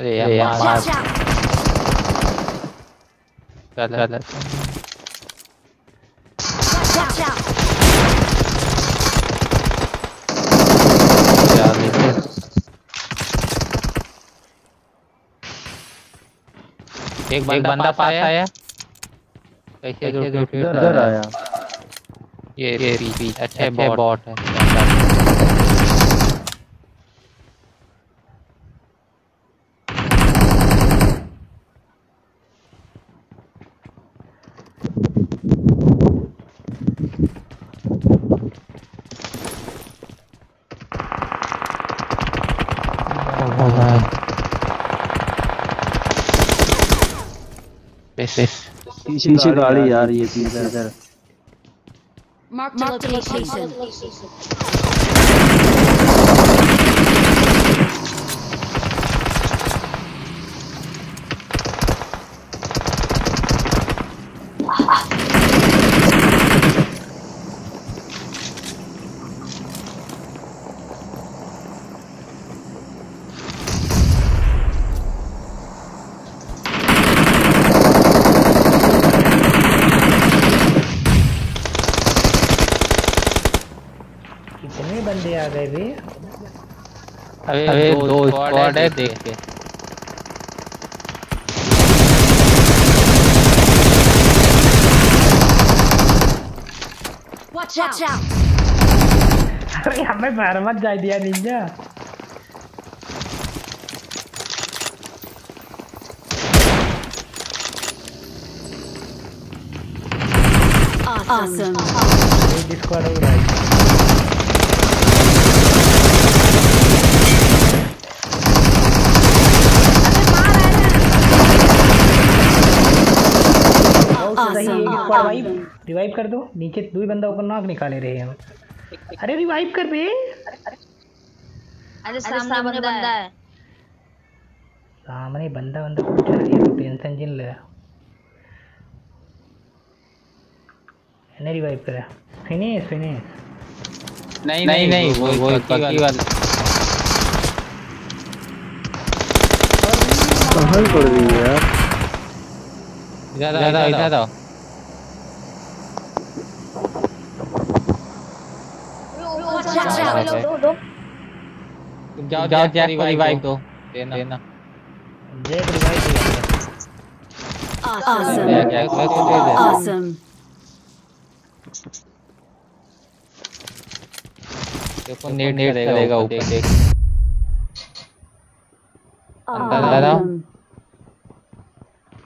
अरे यार मार! गलत। out! यार एक बंदा पास आया। कैसे इधर आया। ये ये अच्छा बॉट है बेस बेस पीछे गाड़ी आ रही है पीछे इधर Marked a location. बंदे आ गए बे अबे अबे दो स्क्वाड है देख के। Watch out! अरे हमें बाहर मत जा दिया निंजा Awesome. एक स्क्वाड सही एक रिवाइव कर दो नीचे दो ही बंदा ऊपर नाक निकाले रहे हैं। अरे रिवाइव कर बे। अरे सामने बंदा है। सामने बंदा बंदा कुछ रही है तो टेंशन जिन ले। मैंने रिवाइव करा। Finish finish. नहीं नहीं नहीं वो वो पक्की वाला। कहाँ पड़ रही है यार? इधर इधर इधर आओ। Out! दो दो तुम जाओ जाओ जाओ रिवाइव दो देना देना जेट रिवाइव दे दे Awesome. देखो नेट नेट करेगा ऊपर। देख। अंदर आओ Awesome.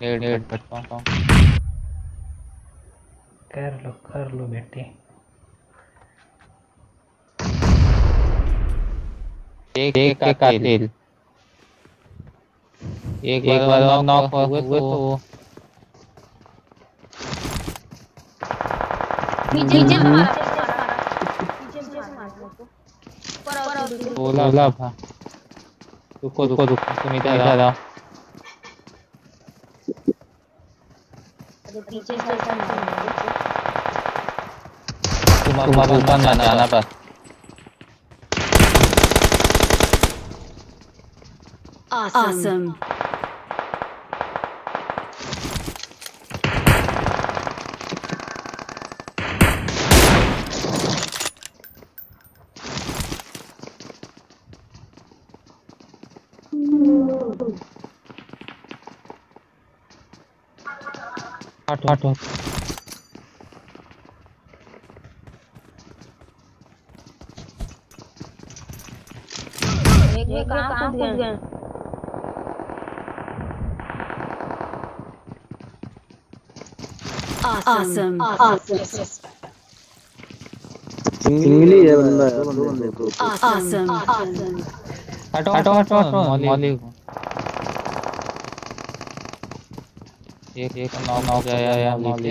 नेट नेट कर लो कर लो बेटे। एक एक का कातिल एक एक बार नॉक हुए तो वो नीचे नीचे से मारा। बोला बोला भा रुको रुको रुको तुम इधर आ जाओ पीछे से तुम अब अब ऊपर ना जाना बस। Awesome. हट हट हट एक एक कहाँ कूद गए Awesome. Awesome. सिंगली है बंदा दो बंदे तो Awesome. Awesome. हटो हटो हटो हटो मौली एक एक नौ नौ गया यार मौली